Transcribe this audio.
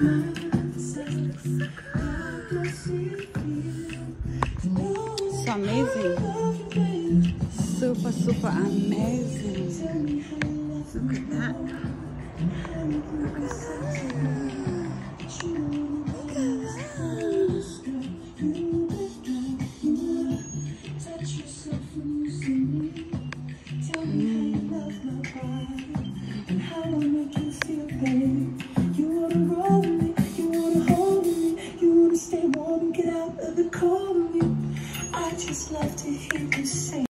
can't help myself. How does it feel to know It's that. I you love Look at that. Look at I just love to hear you say